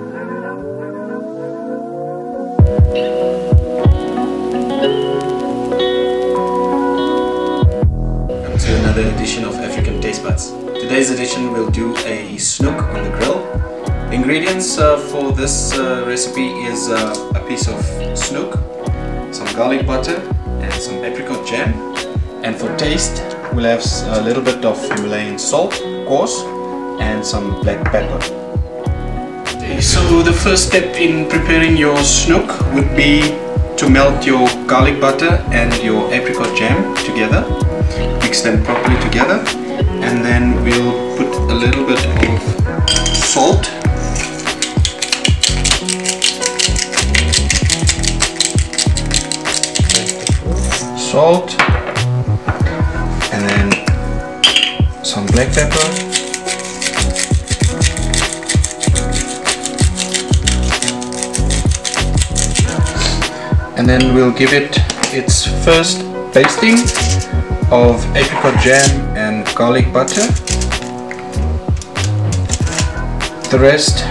to another edition of African Taste Buds. Today's edition we'll do a snoek on the grill. Ingredients uh, for this uh, recipe is uh, a piece of snoek, some garlic butter and some apricot jam. And for taste we'll have a little bit of Himalayan salt, of course, and some black pepper. So the first step in preparing your snoek would be to melt your garlic butter and your apricot jam together. Mix them properly together. And then we'll put a little bit of salt. Salt. And then some black pepper and then we'll give it its first basting of apricot jam and garlic butter. The rest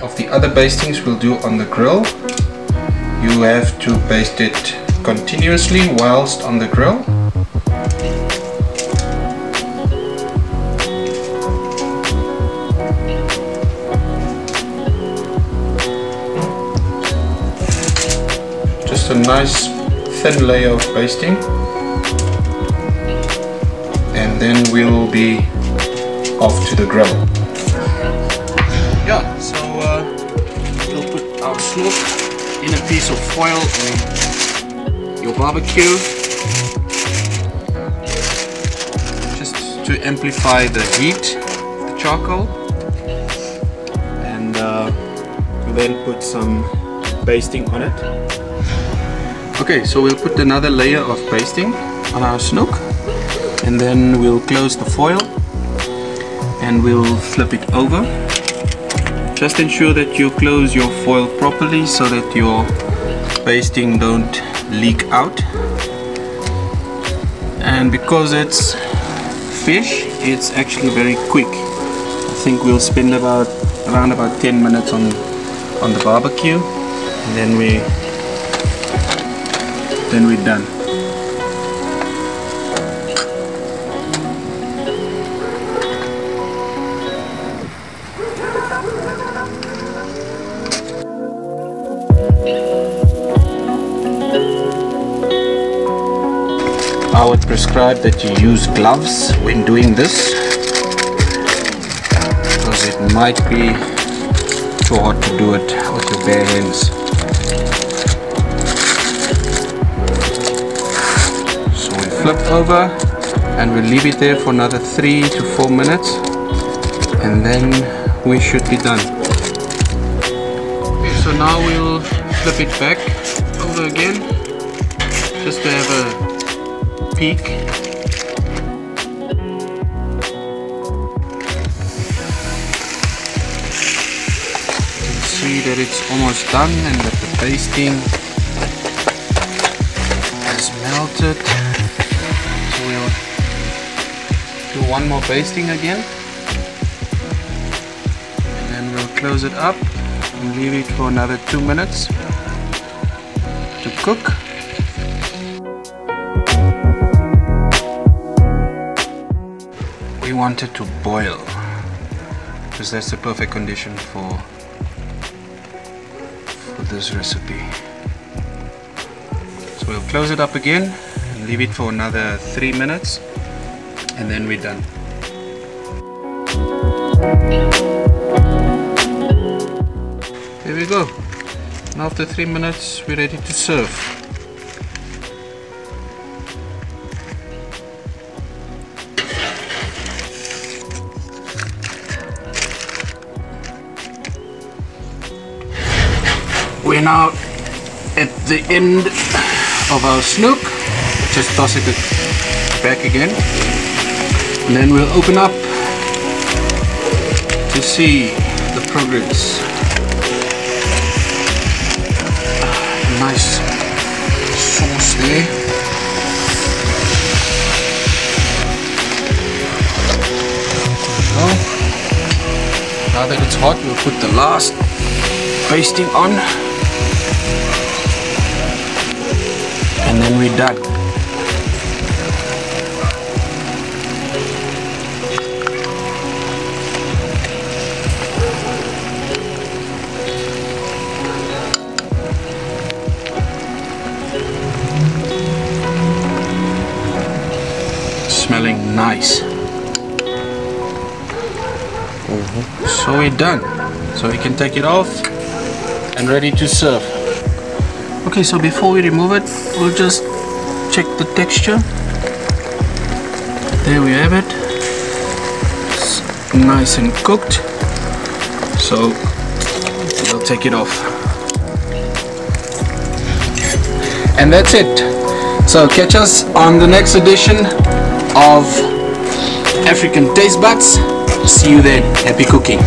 of the other bastings we'll do on the grill. You have to baste it continuously whilst on the grill. A nice thin layer of basting and then we'll be off to the grill. Yeah, so uh, we'll put our smoke in a piece of foil your barbecue just to amplify the heat the charcoal and uh, then put some basting on it. Okay, so we'll put another layer of basting on our snoek and then we'll close the foil and we'll flip it over. Just ensure that you close your foil properly so that your basting don't leak out. And because it's fish it's actually very quick. I think we'll spend about around about 10 minutes on on the barbecue and then we then we're done I would prescribe that you use gloves when doing this because it might be too hard to do it with your bare hands. So we flip over and we'll leave it there for another 3 to 4 minutes and then we should be done. So now we'll flip it back over again just to have a peek. see that it's almost done and that the basting has melted. Do one more basting again. And then we'll close it up and leave it for another two minutes to cook. We want it to boil because that's the perfect condition for for this recipe. So we'll close it up again and leave it for another three minutes and then we're done. There we go. And after three minutes we're ready to serve. We're now at the end of our snoek. Just toss it back again. And then we'll open up to see the progress. Nice sauce there. Now that it's hot, we'll put the last basting on and then we're done smelling nice. So we're done. So we can take it off and ready to serve. Okay so before we remove it we'll just check the texture. There we have it. It's nice and cooked. So we'll take it off. And that's it. So catch us on the next edition of African Taste Buds. See you then happy cooking